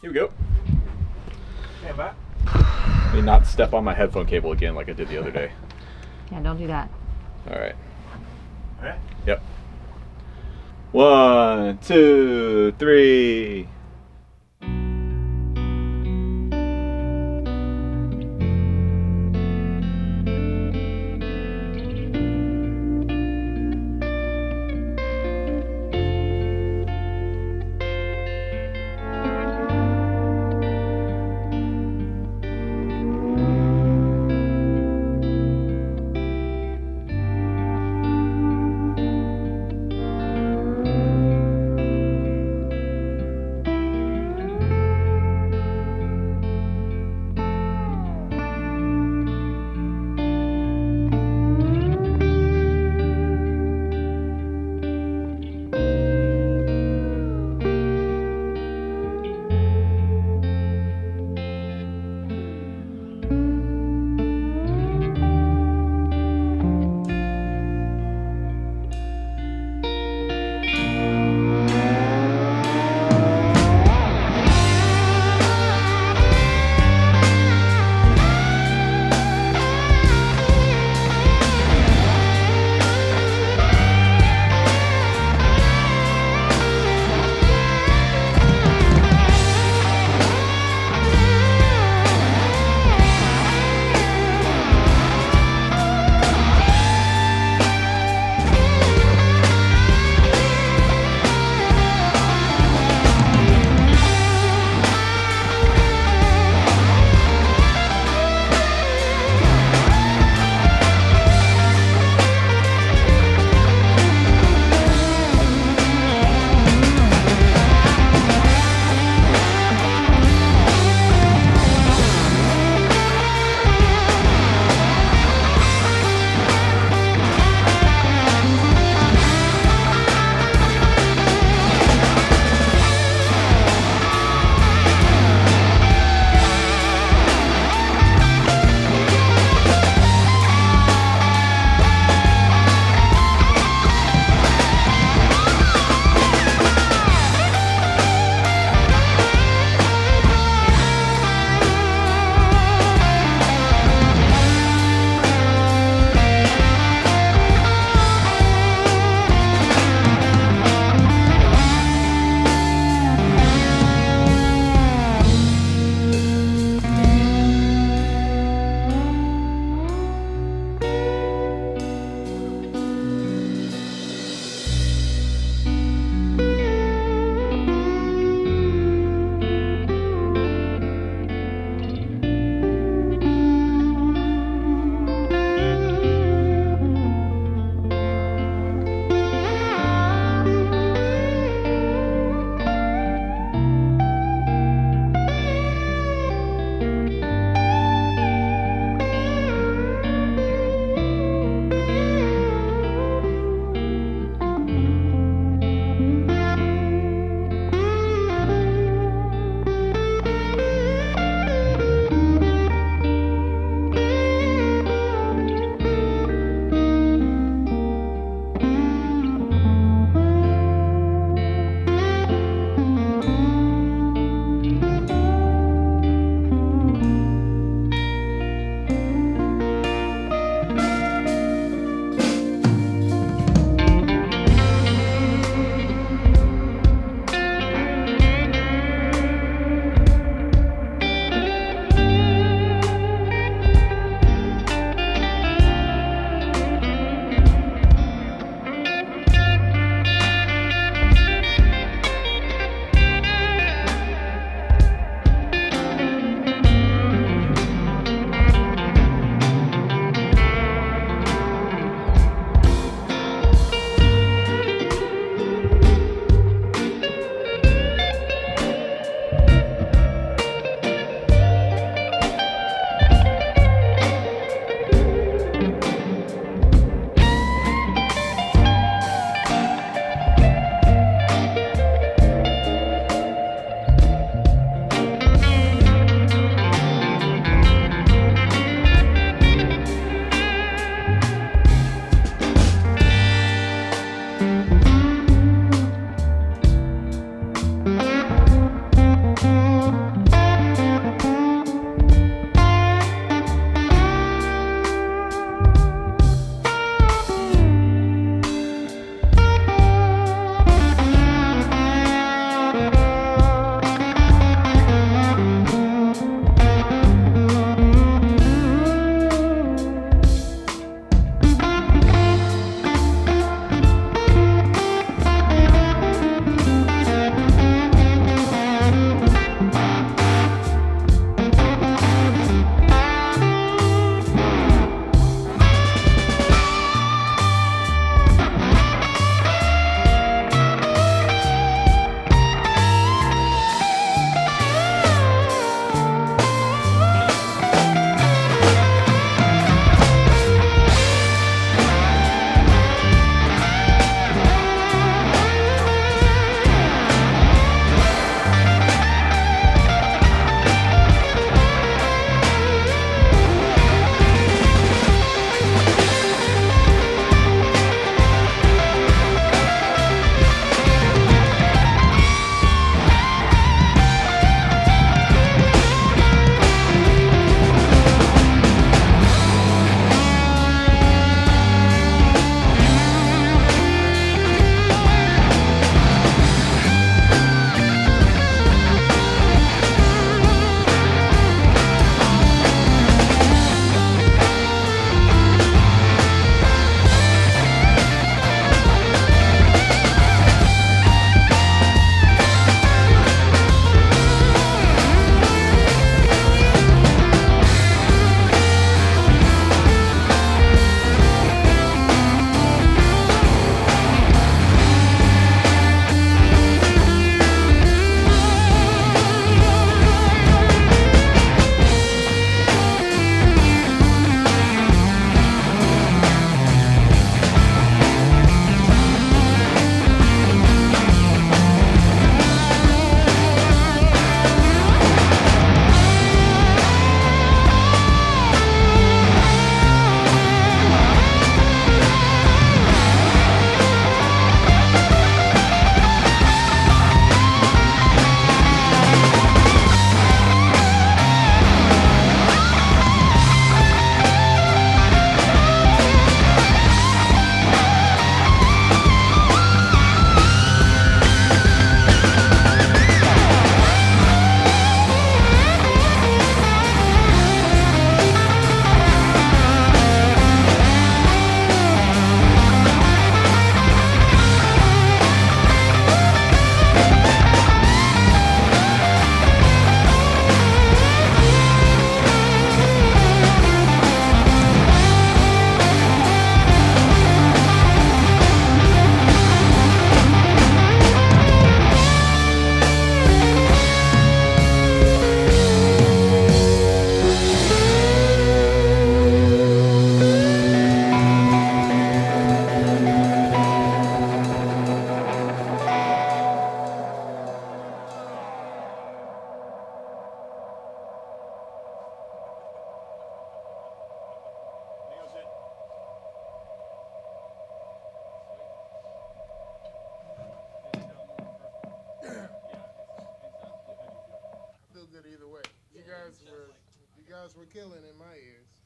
Here we go. Stand by. Let me not step on my headphone cable again like I did the other day. Yeah, don't do that. All right. Alright. Yep. One, two, three. Guys were killing in my ears.